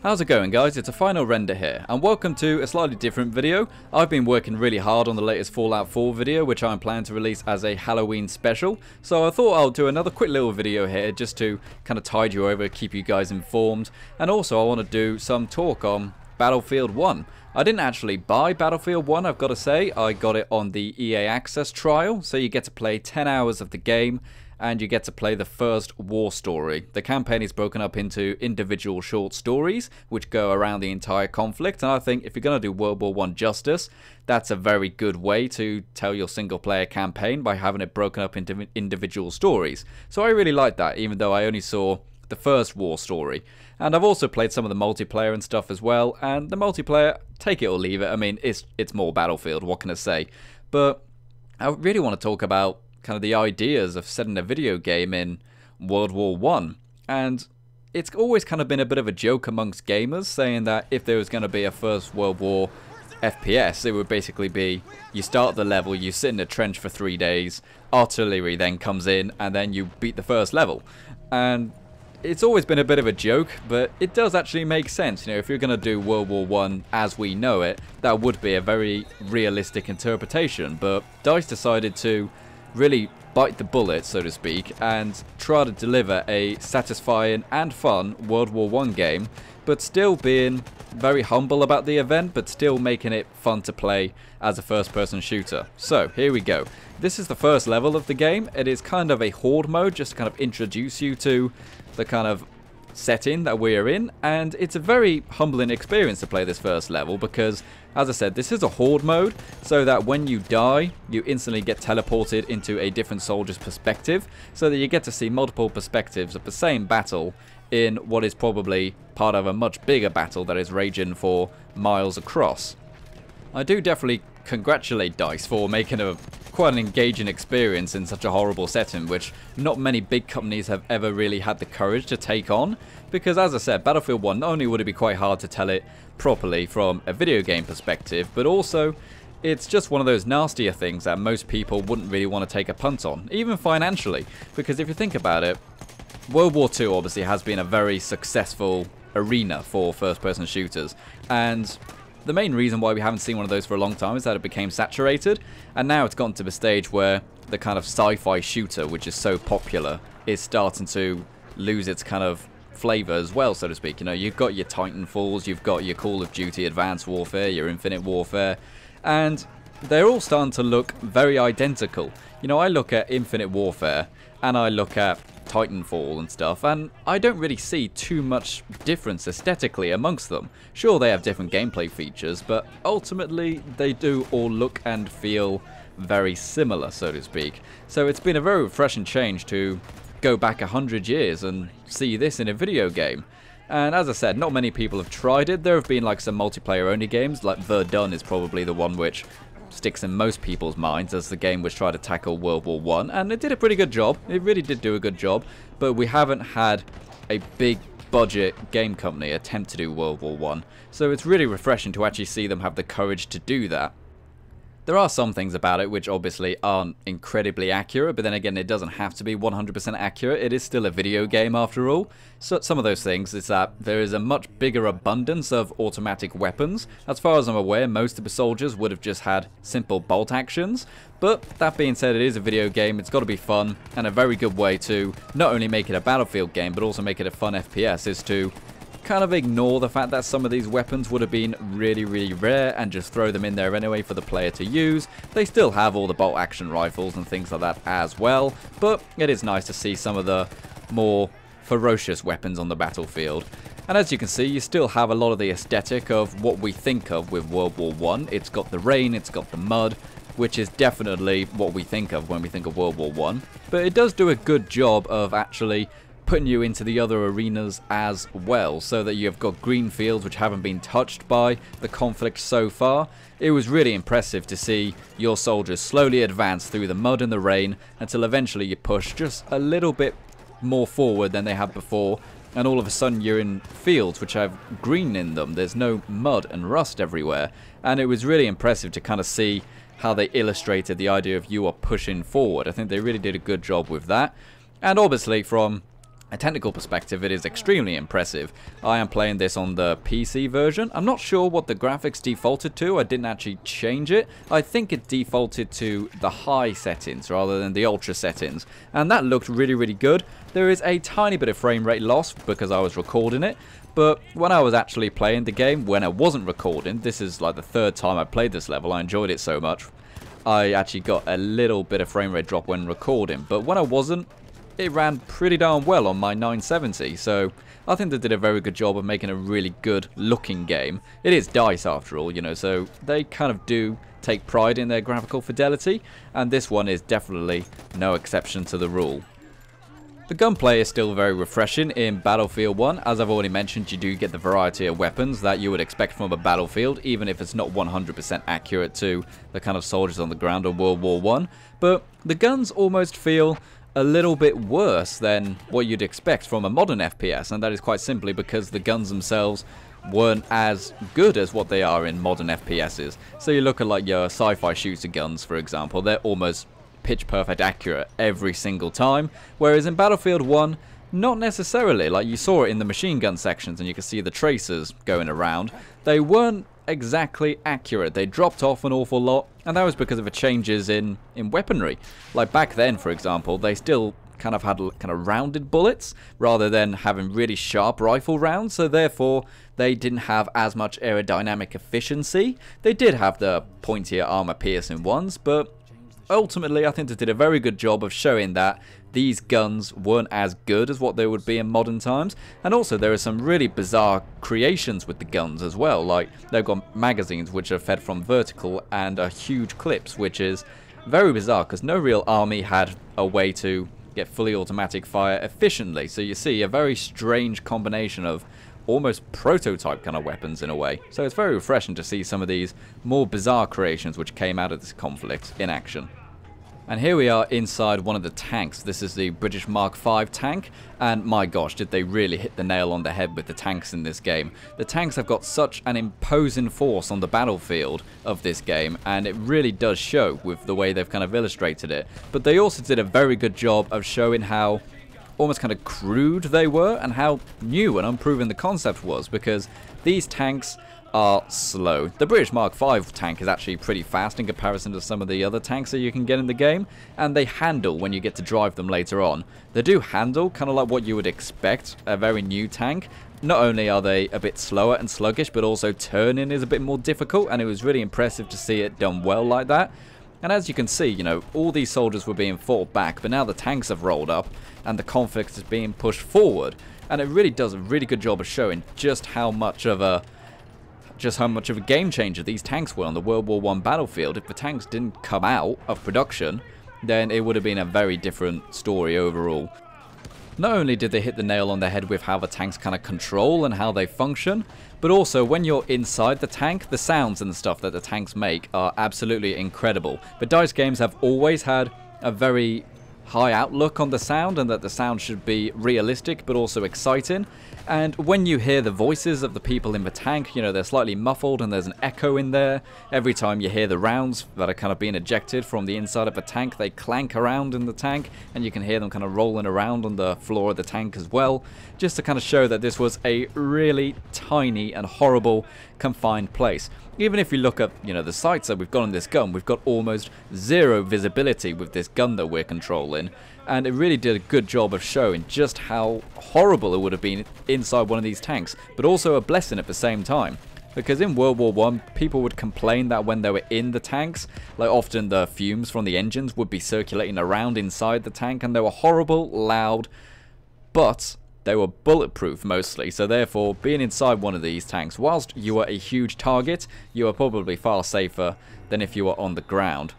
How's it going guys? It's a final render here and welcome to a slightly different video. I've been working really hard on the latest Fallout 4 video which I'm planning to release as a Halloween special. So I thought I'll do another quick little video here just to kind of tide you over, keep you guys informed. And also I want to do some talk on Battlefield 1. I didn't actually buy Battlefield 1, I've got to say. I got it on the EA Access trial, so you get to play 10 hours of the game and you get to play the first war story. The campaign is broken up into individual short stories which go around the entire conflict and I think if you're going to do World War 1 justice, that's a very good way to tell your single player campaign by having it broken up into individual stories. So I really like that even though I only saw the first war story. And I've also played some of the multiplayer and stuff as well, and the multiplayer, take it or leave it, I mean, it's, it's more Battlefield, what can I say? But I really want to talk about kind of the ideas of setting a video game in World War One, and it's always kind of been a bit of a joke amongst gamers, saying that if there was going to be a First World War FPS, it would basically be you start the level, you sit in a trench for three days, artillery then comes in, and then you beat the first level. And it's always been a bit of a joke, but it does actually make sense. You know, if you're going to do World War One as we know it, that would be a very realistic interpretation. But DICE decided to really bite the bullet, so to speak, and try to deliver a satisfying and fun World War One game, but still being very humble about the event, but still making it fun to play as a first-person shooter. So, here we go. This is the first level of the game. It is kind of a horde mode, just to kind of introduce you to the kind of setting that we're in and it's a very humbling experience to play this first level because as I said this is a horde mode so that when you die you instantly get teleported into a different soldier's perspective so that you get to see multiple perspectives of the same battle in what is probably part of a much bigger battle that is raging for miles across. I do definitely congratulate DICE for making a quite an engaging experience in such a horrible setting, which not many big companies have ever really had the courage to take on. Because as I said, Battlefield 1, not only would it be quite hard to tell it properly from a video game perspective, but also it's just one of those nastier things that most people wouldn't really want to take a punt on, even financially. Because if you think about it, World War II obviously has been a very successful arena for first-person shooters, and the main reason why we haven't seen one of those for a long time is that it became saturated, and now it's gotten to the stage where the kind of sci-fi shooter, which is so popular, is starting to lose its kind of flavor as well, so to speak. You know, you've got your Titanfalls, you've got your Call of Duty Advanced Warfare, your Infinite Warfare, and they're all starting to look very identical. You know, I look at Infinite Warfare, and I look at Titanfall and stuff, and I don't really see too much difference aesthetically amongst them. Sure, they have different gameplay features, but ultimately they do all look and feel very similar, so to speak. So it's been a very refreshing change to go back a hundred years and see this in a video game. And as I said, not many people have tried it. There have been like some multiplayer only games, like Verdun is probably the one which sticks in most people's minds as the game was trying to tackle World War One, and it did a pretty good job. It really did do a good job, but we haven't had a big budget game company attempt to do World War One, so it's really refreshing to actually see them have the courage to do that. There are some things about it which obviously aren't incredibly accurate, but then again, it doesn't have to be 100% accurate. It is still a video game after all. So some of those things is that there is a much bigger abundance of automatic weapons. As far as I'm aware, most of the soldiers would have just had simple bolt actions. But that being said, it is a video game. It's got to be fun, and a very good way to not only make it a Battlefield game, but also make it a fun FPS is to kind of ignore the fact that some of these weapons would have been really, really rare and just throw them in there anyway for the player to use. They still have all the bolt action rifles and things like that as well, but it is nice to see some of the more ferocious weapons on the battlefield. And as you can see, you still have a lot of the aesthetic of what we think of with World War One. It's got the rain, it's got the mud, which is definitely what we think of when we think of World War One. But it does do a good job of actually putting you into the other arenas as well, so that you've got green fields which haven't been touched by the conflict so far. It was really impressive to see your soldiers slowly advance through the mud and the rain until eventually you push just a little bit more forward than they have before and all of a sudden you're in fields which have green in them. There's no mud and rust everywhere, and it was really impressive to kind of see how they illustrated the idea of you are pushing forward. I think they really did a good job with that. And obviously from a technical perspective, it is extremely impressive. I am playing this on the PC version. I'm not sure what the graphics defaulted to. I didn't actually change it. I think it defaulted to the high settings rather than the ultra settings. And that looked really, really good. There is a tiny bit of frame rate loss because I was recording it. But when I was actually playing the game, when I wasn't recording, this is like the third time I played this level, I enjoyed it so much. I actually got a little bit of frame rate drop when recording. But when I wasn't, it ran pretty darn well on my 970, so I think they did a very good job of making a really good looking game. It is DICE after all, you know, so they kind of do take pride in their graphical fidelity, and this one is definitely no exception to the rule. The gunplay is still very refreshing in Battlefield 1. As I've already mentioned, you do get the variety of weapons that you would expect from a battlefield, even if it's not 100% accurate to the kind of soldiers on the ground of World War 1. But the guns almost feel a little bit worse than what you'd expect from a modern FPS, and that is quite simply because the guns themselves weren't as good as what they are in modern FPSs. So you look at like your sci-fi shooter guns, for example, they're almost pitch perfect accurate every single time, whereas in Battlefield 1, not necessarily, like you saw it in the machine gun sections and you can see the tracers going around, they weren't exactly accurate. They dropped off an awful lot, and that was because of the changes in, in weaponry. Like back then, for example, they still kind of had kind of rounded bullets rather than having really sharp rifle rounds, so therefore they didn't have as much aerodynamic efficiency. They did have the pointier armor piercing ones, but ultimately I think they did a very good job of showing that these guns weren't as good as what they would be in modern times. And also there are some really bizarre creations with the guns as well. Like they've got magazines which are fed from vertical and are huge clips, which is very bizarre because no real army had a way to get fully automatic fire efficiently. So you see a very strange combination of almost prototype kind of weapons in a way. So it's very refreshing to see some of these more bizarre creations which came out of this conflict in action. And here we are inside one of the tanks. This is the British Mark V tank, and my gosh, did they really hit the nail on the head with the tanks in this game. The tanks have got such an imposing force on the battlefield of this game, and it really does show with the way they've kind of illustrated it. But they also did a very good job of showing how almost kind of crude they were and how new and unproven the concept was because these tanks are slow. The British Mark V tank is actually pretty fast in comparison to some of the other tanks that you can get in the game, and they handle when you get to drive them later on. They do handle kind of like what you would expect a very new tank. Not only are they a bit slower and sluggish, but also turning is a bit more difficult, and it was really impressive to see it done well like that. And as you can see, you know, all these soldiers were being fought back, but now the tanks have rolled up, and the conflict is being pushed forward. And it really does a really good job of showing just how much of a just how much of a game changer these tanks were on the World War One battlefield. If the tanks didn't come out of production, then it would have been a very different story overall. Not only did they hit the nail on the head with how the tanks kind of control and how they function, but also when you're inside the tank, the sounds and the stuff that the tanks make are absolutely incredible. But DICE games have always had a very high outlook on the sound and that the sound should be realistic but also exciting. And when you hear the voices of the people in the tank, you know, they're slightly muffled and there's an echo in there. Every time you hear the rounds that are kind of being ejected from the inside of a tank, they clank around in the tank and you can hear them kind of rolling around on the floor of the tank as well. Just to kind of show that this was a really tiny and horrible confined place. Even if you look at, you know, the sights that we've got on this gun, we've got almost zero visibility with this gun that we're controlling. And it really did a good job of showing just how horrible it would have been inside one of these tanks, but also a blessing at the same time. Because in World War One, people would complain that when they were in the tanks, like often the fumes from the engines would be circulating around inside the tank, and they were horrible, loud, but they were bulletproof mostly, so therefore being inside one of these tanks, whilst you were a huge target, you were probably far safer than if you were on the ground.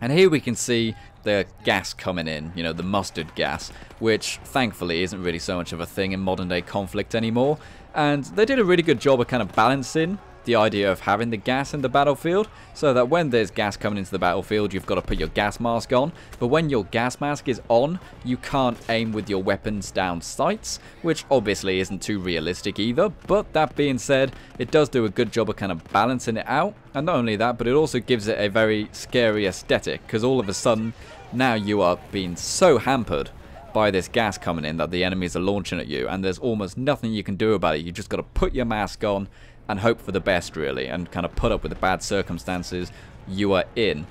And here we can see the gas coming in, you know, the mustard gas, which thankfully isn't really so much of a thing in modern day conflict anymore. And they did a really good job of kind of balancing the idea of having the gas in the battlefield, so that when there's gas coming into the battlefield, you've got to put your gas mask on. But when your gas mask is on, you can't aim with your weapons down sights, which obviously isn't too realistic either. But that being said, it does do a good job of kind of balancing it out. And not only that, but it also gives it a very scary aesthetic, because all of a sudden, now you are being so hampered by this gas coming in that the enemies are launching at you and there's almost nothing you can do about it. You just got to put your mask on and hope for the best really and kind of put up with the bad circumstances you are in.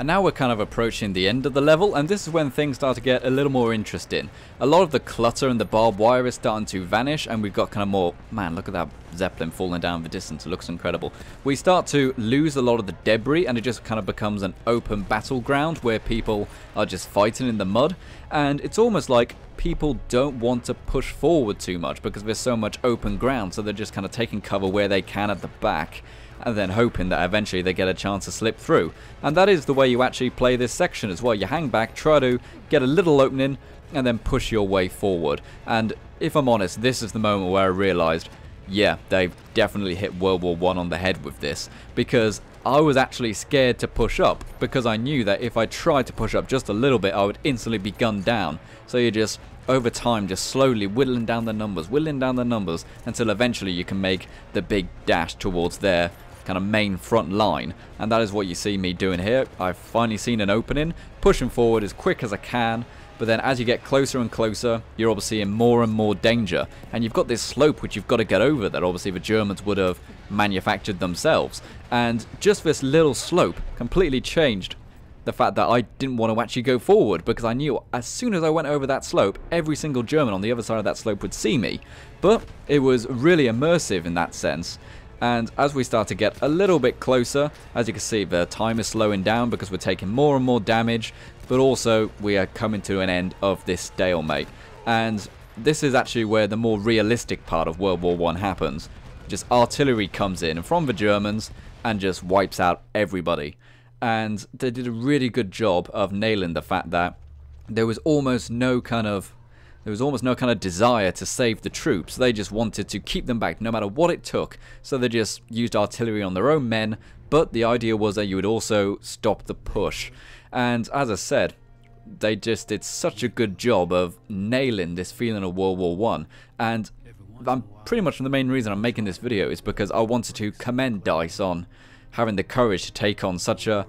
And now we're kind of approaching the end of the level, and this is when things start to get a little more interesting. A lot of the clutter and the barbed wire is starting to vanish, and we've got kind of more... Man, look at that Zeppelin falling down the distance. It looks incredible. We start to lose a lot of the debris, and it just kind of becomes an open battleground where people are just fighting in the mud. And it's almost like people don't want to push forward too much because there's so much open ground, so they're just kind of taking cover where they can at the back and then hoping that eventually they get a chance to slip through. And that is the way you actually play this section as well. You hang back, try to get a little opening, and then push your way forward. And if I'm honest, this is the moment where I realised, yeah, they've definitely hit World War One on the head with this. Because I was actually scared to push up, because I knew that if I tried to push up just a little bit, I would instantly be gunned down. So you just over time just slowly whittling down the numbers, whittling down the numbers until eventually you can make the big dash towards their kind of main front line and that is what you see me doing here. I've finally seen an opening, pushing forward as quick as I can but then as you get closer and closer you're obviously in more and more danger and you've got this slope which you've got to get over that obviously the Germans would have manufactured themselves and just this little slope completely changed the fact that I didn't want to actually go forward because I knew as soon as I went over that slope, every single German on the other side of that slope would see me. But it was really immersive in that sense. And as we start to get a little bit closer, as you can see, the time is slowing down because we're taking more and more damage, but also we are coming to an end of this stalemate. And this is actually where the more realistic part of World War One happens. Just artillery comes in from the Germans and just wipes out everybody. And they did a really good job of nailing the fact that there was almost no kind of there was almost no kind of desire to save the troops. They just wanted to keep them back no matter what it took. So they just used artillery on their own men. But the idea was that you would also stop the push. And as I said, they just did such a good job of nailing this feeling of World War One. And I'm pretty much the main reason I'm making this video is because I wanted to commend DICE on having the courage to take on such a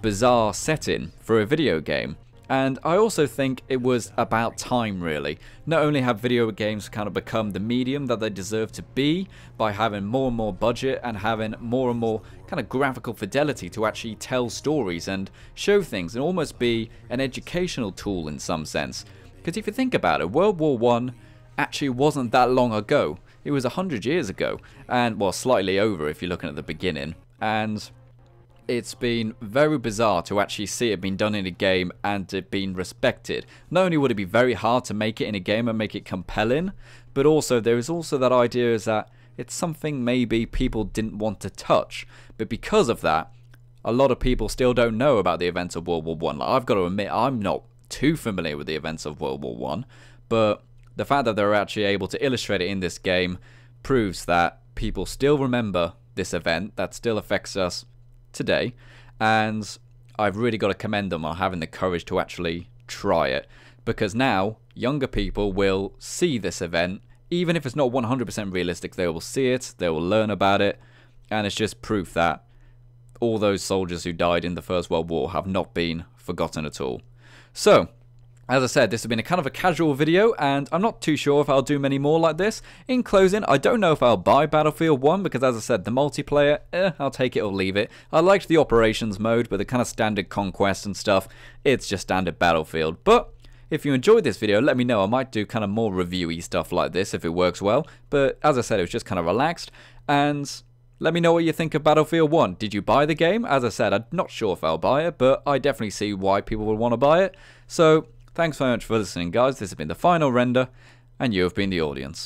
bizarre setting for a video game. And I also think it was about time, really. Not only have video games kind of become the medium that they deserve to be by having more and more budget and having more and more kind of graphical fidelity to actually tell stories and show things and almost be an educational tool in some sense. Because if you think about it, World War One actually wasn't that long ago. It was a hundred years ago, and well, slightly over if you're looking at the beginning. And it's been very bizarre to actually see it being done in a game and it being respected. Not only would it be very hard to make it in a game and make it compelling, but also there is also that idea is that it's something maybe people didn't want to touch. But because of that, a lot of people still don't know about the events of World War One. Like, I've got to admit, I'm not too familiar with the events of World War One, but the fact that they're actually able to illustrate it in this game proves that people still remember this event that still affects us today, and I've really got to commend them on having the courage to actually try it because now younger people will see this event, even if it's not 100% realistic, they will see it, they will learn about it, and it's just proof that all those soldiers who died in the First World War have not been forgotten at all. So, as I said, this has been a kind of a casual video, and I'm not too sure if I'll do many more like this. In closing, I don't know if I'll buy Battlefield 1, because as I said, the multiplayer, eh, I'll take it or leave it. I liked the operations mode, but the kind of standard conquest and stuff, it's just standard Battlefield. But if you enjoyed this video, let me know. I might do kind of more reviewy stuff like this if it works well. But as I said, it was just kind of relaxed. And let me know what you think of Battlefield 1. Did you buy the game? As I said, I'm not sure if I'll buy it, but I definitely see why people would want to buy it. So Thanks very much for listening, guys. This has been the final render, and you have been the audience.